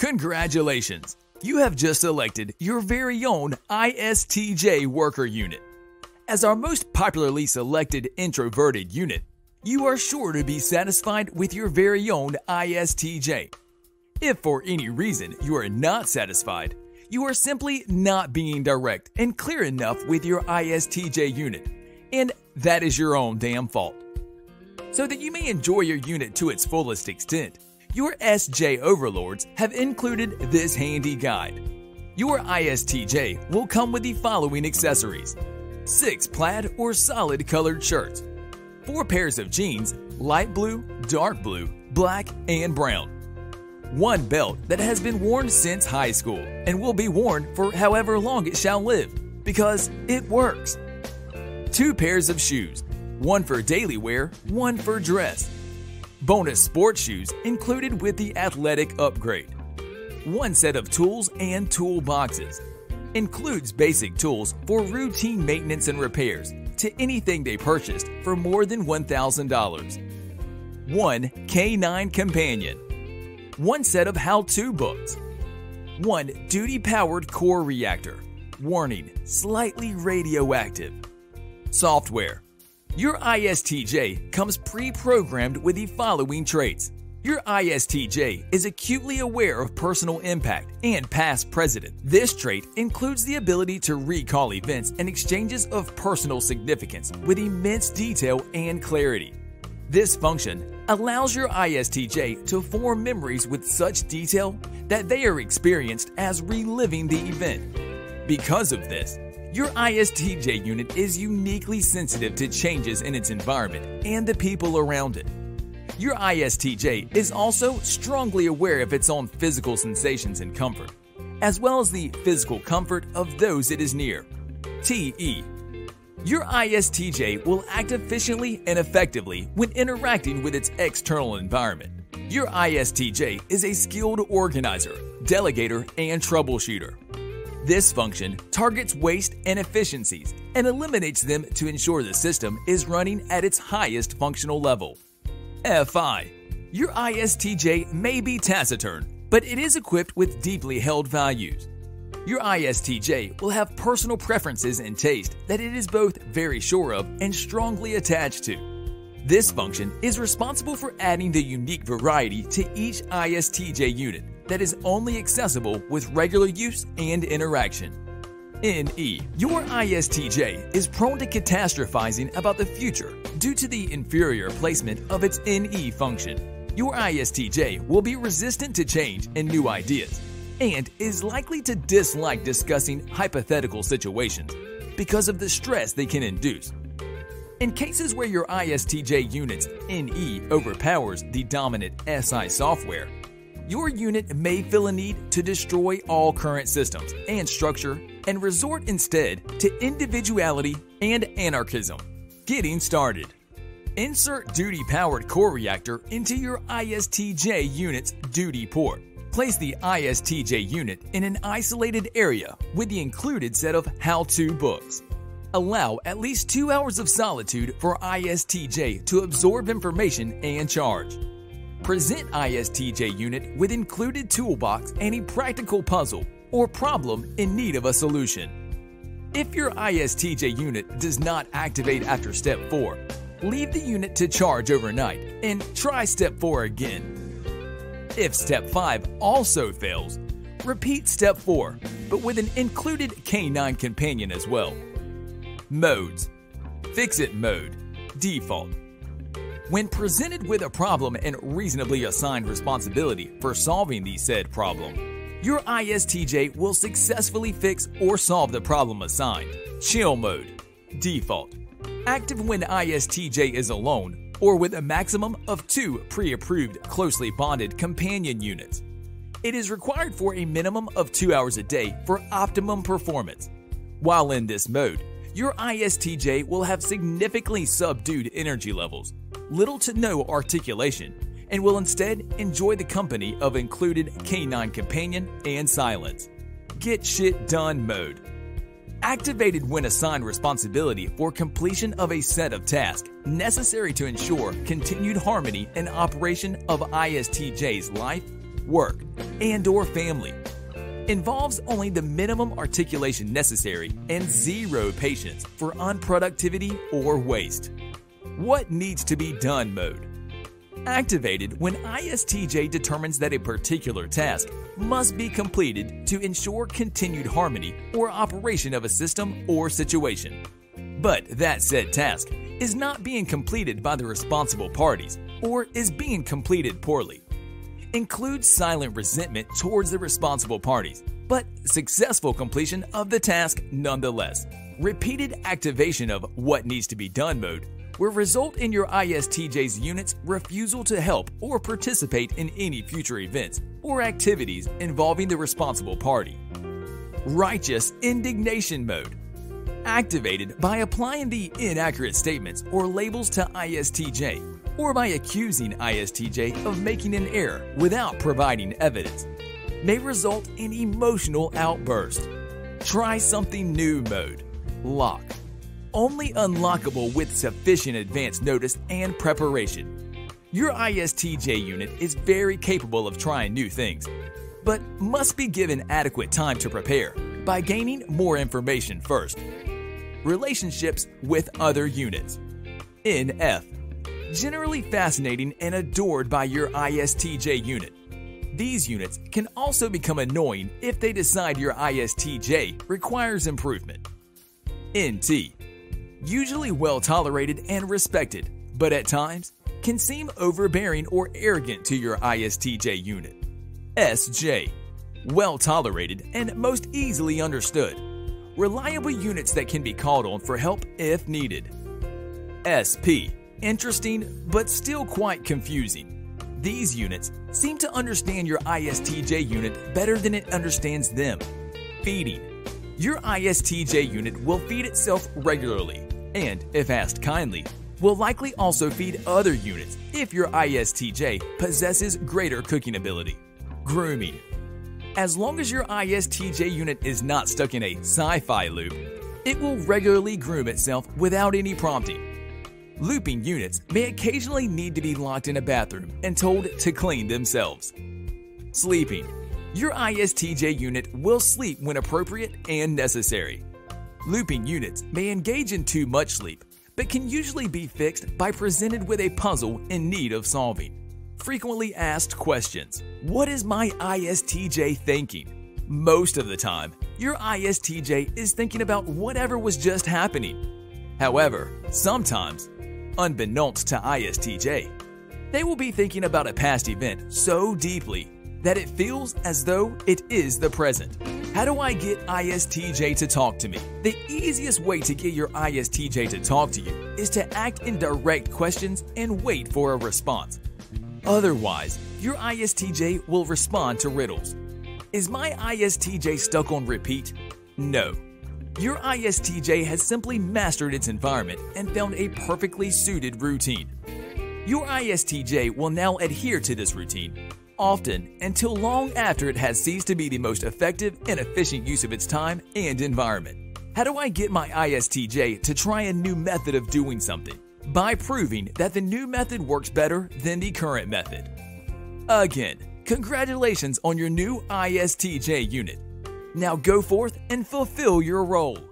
Congratulations! You have just selected your very own ISTJ worker unit. As our most popularly selected introverted unit, you are sure to be satisfied with your very own ISTJ. If for any reason you are not satisfied, you are simply not being direct and clear enough with your ISTJ unit, and that is your own damn fault. So that you may enjoy your unit to its fullest extent, your SJ overlords have included this handy guide. Your ISTJ will come with the following accessories 6 plaid or solid colored shirts, 4 pairs of jeans, light blue, dark blue, black, and brown. One belt that has been worn since high school and will be worn for however long it shall live, because it works. Two pairs of shoes, one for daily wear, one for dress. Bonus sports shoes included with the athletic upgrade. One set of tools and toolboxes. Includes basic tools for routine maintenance and repairs to anything they purchased for more than $1,000. One K9 companion. One set of how to books. One duty powered core reactor. Warning slightly radioactive. Software your ISTJ comes pre programmed with the following traits. Your ISTJ is acutely aware of personal impact and past precedent. This trait includes the ability to recall events and exchanges of personal significance with immense detail and clarity. This function allows your ISTJ to form memories with such detail that they are experienced as reliving the event. Because of this, your ISTJ unit is uniquely sensitive to changes in its environment and the people around it. Your ISTJ is also strongly aware of its own physical sensations and comfort, as well as the physical comfort of those it is near. TE Your ISTJ will act efficiently and effectively when interacting with its external environment. Your ISTJ is a skilled organizer, delegator, and troubleshooter. This function targets waste and efficiencies and eliminates them to ensure the system is running at its highest functional level. FI Your ISTJ may be taciturn, but it is equipped with deeply held values. Your ISTJ will have personal preferences and taste that it is both very sure of and strongly attached to. This function is responsible for adding the unique variety to each ISTJ unit that is only accessible with regular use and interaction. NE. Your ISTJ is prone to catastrophizing about the future due to the inferior placement of its NE function. Your ISTJ will be resistant to change and new ideas, and is likely to dislike discussing hypothetical situations because of the stress they can induce. In cases where your ISTJ unit's NE overpowers the dominant SI software, your unit may feel a need to destroy all current systems and structure and resort instead to individuality and anarchism. Getting started. Insert duty powered core reactor into your ISTJ unit's duty port. Place the ISTJ unit in an isolated area with the included set of how to books. Allow at least two hours of solitude for ISTJ to absorb information and charge. Present ISTJ unit with included toolbox and a practical puzzle or problem in need of a solution. If your ISTJ unit does not activate after step 4, leave the unit to charge overnight and try step 4 again. If step 5 also fails, repeat step 4, but with an included K9 companion as well. Modes Fix It Mode Default when presented with a problem and reasonably assigned responsibility for solving the said problem, your ISTJ will successfully fix or solve the problem assigned. Chill mode, default. Active when ISTJ is alone or with a maximum of two pre approved closely bonded companion units. It is required for a minimum of two hours a day for optimum performance. While in this mode, your ISTJ will have significantly subdued energy levels, little to no articulation, and will instead enjoy the company of included K9 companion and silence. Get shit done mode. Activated when assigned responsibility for completion of a set of tasks necessary to ensure continued harmony and operation of ISTJ's life, work, and or family. Involves only the minimum articulation necessary and zero patience for unproductivity or waste. What needs to be done mode. Activated when ISTJ determines that a particular task must be completed to ensure continued harmony or operation of a system or situation. But that said task is not being completed by the responsible parties or is being completed poorly. Includes silent resentment towards the responsible parties, but successful completion of the task nonetheless. Repeated activation of what needs to be done mode will result in your ISTJ's unit's refusal to help or participate in any future events or activities involving the responsible party. Righteous indignation mode activated by applying the inaccurate statements or labels to ISTJ or by accusing ISTJ of making an error without providing evidence may result in emotional outburst. Try something new mode. Lock only unlockable with sufficient advance notice and preparation. Your ISTJ unit is very capable of trying new things, but must be given adequate time to prepare by gaining more information first. Relationships with other units. NF. Generally fascinating and adored by your ISTJ unit. These units can also become annoying if they decide your ISTJ requires improvement. NT usually well tolerated and respected, but at times can seem overbearing or arrogant to your ISTJ unit. SJ well tolerated and most easily understood. Reliable units that can be called on for help if needed. SP interesting but still quite confusing. These units seem to understand your ISTJ unit better than it understands them. Feeding. Your ISTJ unit will feed itself regularly, and, if asked kindly, will likely also feed other units if your ISTJ possesses greater cooking ability. Grooming. As long as your ISTJ unit is not stuck in a SI FI loop, it will regularly groom itself without any prompting. Looping units may occasionally need to be locked in a bathroom and told to clean themselves. Sleeping. Your ISTJ unit will sleep when appropriate and necessary. Looping units may engage in too much sleep, but can usually be fixed by presented with a puzzle in need of solving. Frequently asked questions What is my ISTJ thinking? Most of the time, your ISTJ is thinking about whatever was just happening. However, sometimes, unbeknownst to ISTJ, they will be thinking about a past event so deeply that it feels as though it is the present. How do I get ISTJ to talk to me? The easiest way to get your ISTJ to talk to you is to act in direct questions and wait for a response. Otherwise, your ISTJ will respond to riddles. Is my ISTJ stuck on repeat? No. Your ISTJ has simply mastered its environment and found a perfectly suited routine. Your ISTJ will now adhere to this routine often until long after it has ceased to be the most effective and efficient use of its time and environment. How do I get my ISTJ to try a new method of doing something? By proving that the new method works better than the current method. Again, congratulations on your new ISTJ unit. Now go forth and fulfill your role.